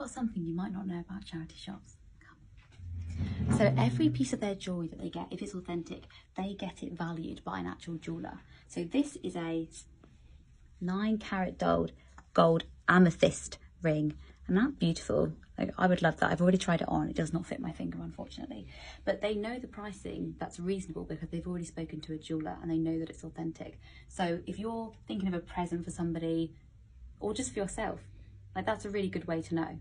got something you might not know about charity shops. Come. So every piece of their jewellery that they get, if it's authentic, they get it valued by an actual jeweller. So this is a nine carat gold, gold amethyst ring. And that's beautiful. Like, I would love that. I've already tried it on. It does not fit my finger, unfortunately. But they know the pricing that's reasonable because they've already spoken to a jeweler and they know that it's authentic. So if you're thinking of a present for somebody or just for yourself, like that's a really good way to know.